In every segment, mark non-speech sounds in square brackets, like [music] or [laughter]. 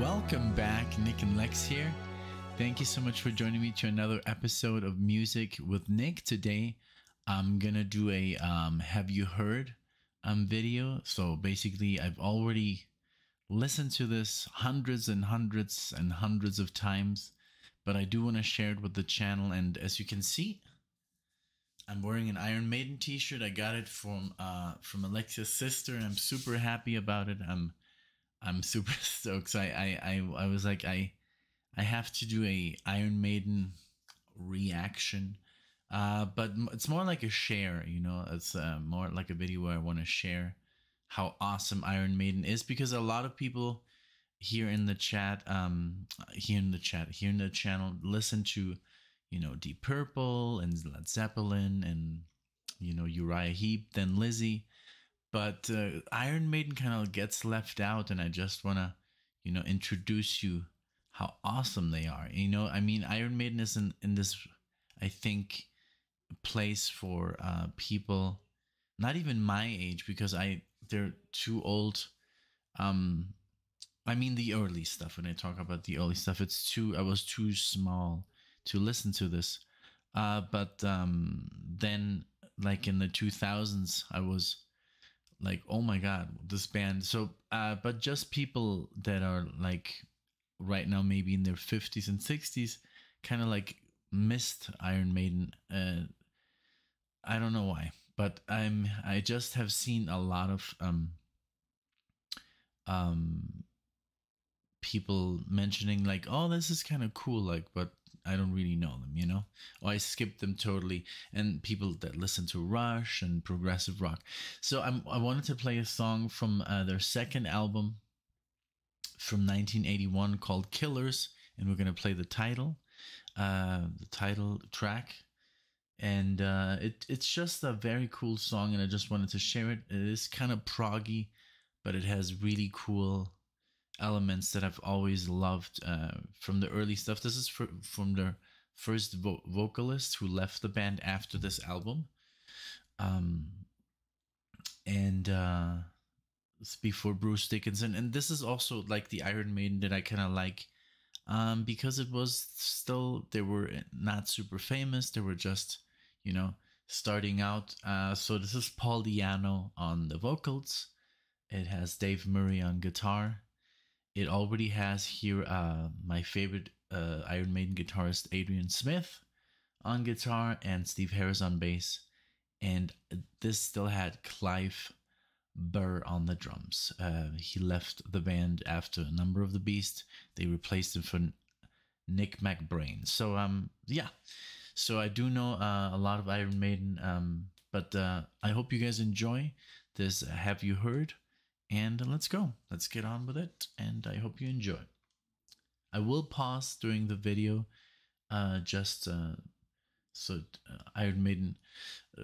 Welcome back, Nick and Lex here. Thank you so much for joining me to another episode of Music with Nick. Today, I'm gonna do a um, "Have you heard?" um video. So basically, I've already listened to this hundreds and hundreds and hundreds of times, but I do want to share it with the channel. And as you can see, I'm wearing an Iron Maiden T-shirt. I got it from uh from Alexia's sister, and I'm super happy about it. I'm I'm super [laughs] stoked. So I I I, I was like I I have to do a Iron Maiden reaction. Uh, but it's more like a share, you know. It's uh, more like a video where I want to share how awesome Iron Maiden is because a lot of people here in the chat, um, here in the chat, here in the channel, listen to, you know, Deep Purple and Led Zeppelin and you know Uriah Heep, Thin Lizzy, but uh, Iron Maiden kind of gets left out, and I just wanna, you know, introduce you how awesome they are. You know, I mean, Iron Maiden is in, in this, I think, place for uh, people, not even my age, because I they're too old. Um, I mean, the early stuff. When I talk about the early stuff, it's too. I was too small to listen to this. Uh, but um, then, like in the two thousands, I was like, oh my god, this band. So, uh, but just people that are like right now maybe in their 50s and 60s kind of like missed iron maiden uh i don't know why but i'm i just have seen a lot of um um people mentioning like oh this is kind of cool like but i don't really know them you know or i skipped them totally and people that listen to rush and progressive rock so i'm i wanted to play a song from uh, their second album from 1981 called Killers, and we're going to play the title, uh, the title track. And uh, it, it's just a very cool song, and I just wanted to share it. It is kind of proggy, but it has really cool elements that I've always loved uh, from the early stuff. This is for, from their first vo- vocalist who left the band after this album. Um, and uh, before Bruce Dickinson, and this is also like the Iron Maiden that I kind of like, um, because it was still they were not super famous. They were just you know starting out. Uh, so this is Paul Di'Anno on the vocals. It has Dave Murray on guitar. It already has here uh, my favorite uh, Iron Maiden guitarist Adrian Smith on guitar and Steve Harris on bass. And this still had Clive Burr on the drums. Uh, he left the band after a number of the Beast. They replaced him for Nick McBrain. So um yeah, so I do know uh, a lot of Iron Maiden. Um, but uh, I hope you guys enjoy this. Have you heard? And let's go. Let's get on with it. And I hope you enjoy. I will pause during the video, uh, just uh, so uh, Iron Maiden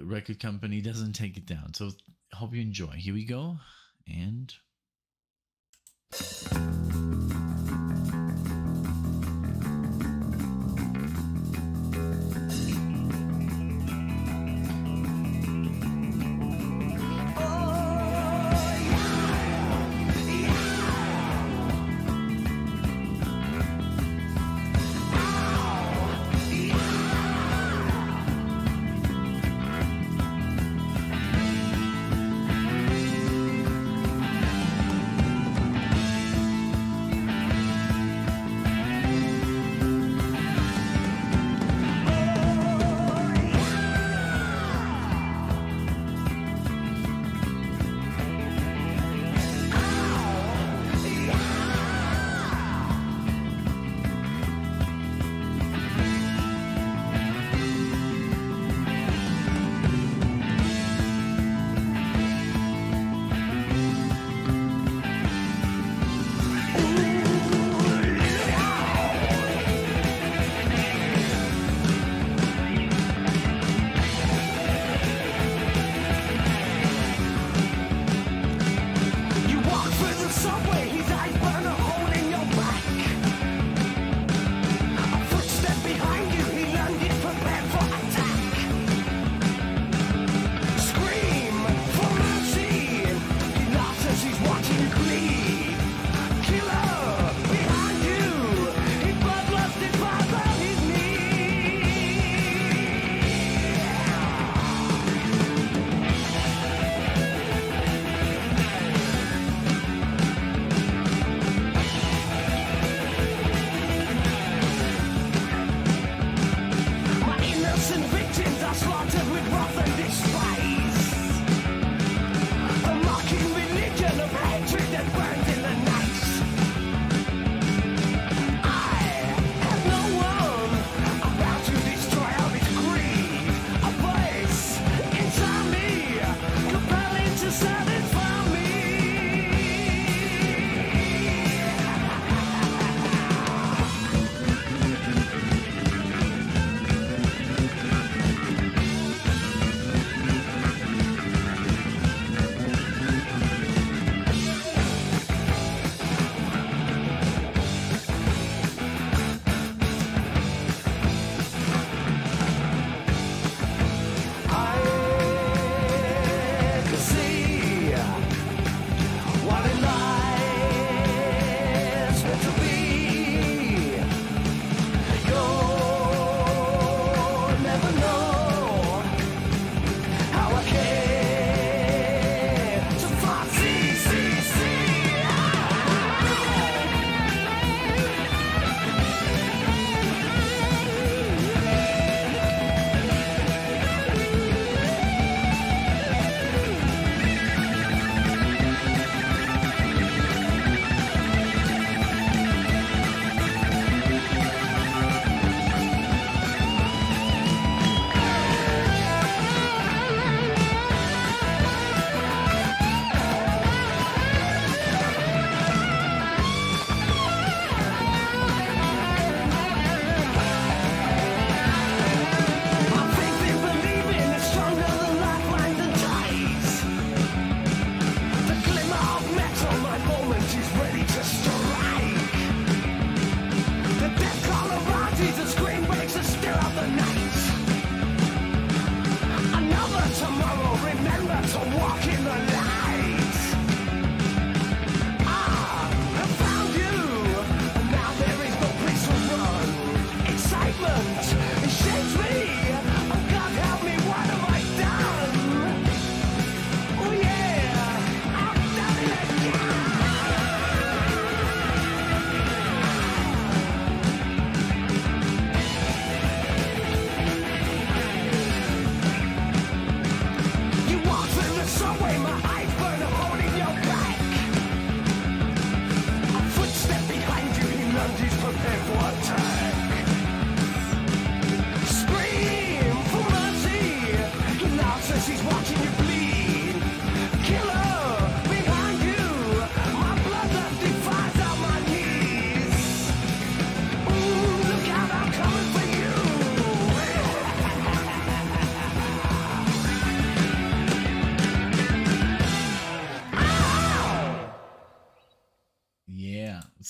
record company doesn't take it down. So hope you enjoy. Here we go, and.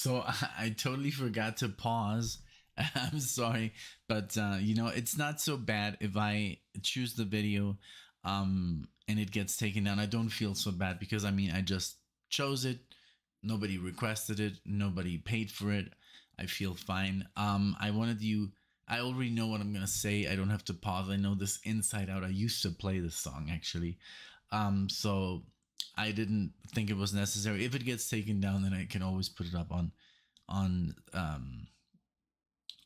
So I, [laughs] I totally forgot to pause. [laughs] I'm sorry, but uh, you know it's not so bad if I choose the video um, and it gets taken down. I don't feel so bad because I mean I just chose it. Nobody requested it. Nobody paid for it. I feel fine. Um, I wanted you. I already know what I'm gonna say. I don't have to pause. I know this inside out. I used to play this song actually. Um, so I didn't think it was necessary. If it gets taken down, then I can always put it up on on um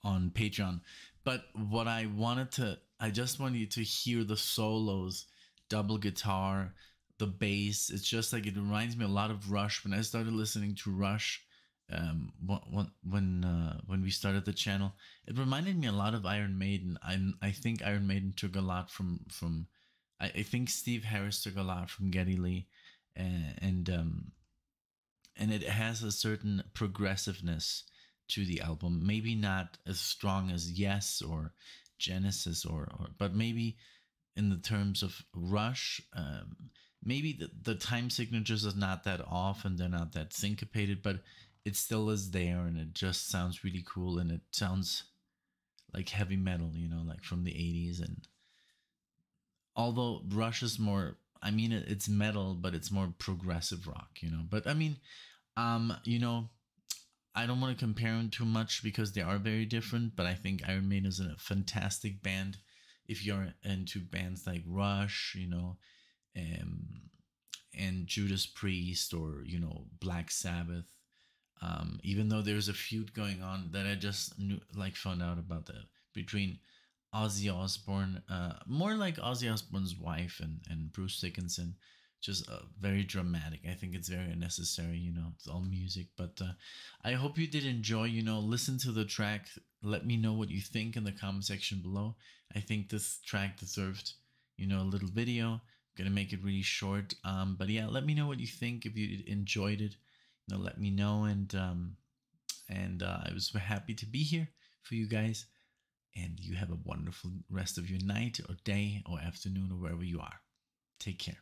on Patreon. But what I wanted to I just wanted you to hear the solos, double guitar, the bass. It's just like it reminds me a lot of Rush. When I started listening to Rush, um, when when uh, when we started the channel, it reminded me a lot of Iron Maiden. I I think Iron Maiden took a lot from from. I, I think Steve Harris took a lot from Geddy Lee, and and um, and it has a certain progressiveness to the album. Maybe not as strong as Yes or Genesis or, or but maybe in the terms of Rush, um, maybe the, the time signatures are not that off and they're not that syncopated, but it still is there and it just sounds really cool and it sounds like heavy metal, you know, like from the 80s. And although Rush is more, I mean, it's metal, but it's more progressive rock, you know. But I mean, um, you know, I don't want to compare them too much because they are very different, but I think Iron Maiden is a fantastic band. If you're into bands like Rush, you know, um, and Judas Priest or, you know, Black Sabbath, um, even though there's a feud going on that I just knew, like found out about that between Ozzy Osbourne, uh, more like Ozzy Osbourne's wife and, and Bruce Dickinson just uh, very dramatic. I think it's very unnecessary, you know, it's all music. But uh, I hope you did enjoy, you know, listen to the track. Let me know what you think in the comment section below. I think this track deserved, you know, a little video. I'm gonna make it really short. Um, but yeah, let me know what you think if you enjoyed it. You know, let me know. And um, and uh, I was happy to be here for you guys. And you have a wonderful rest of your night or day or afternoon or wherever you are. Take care.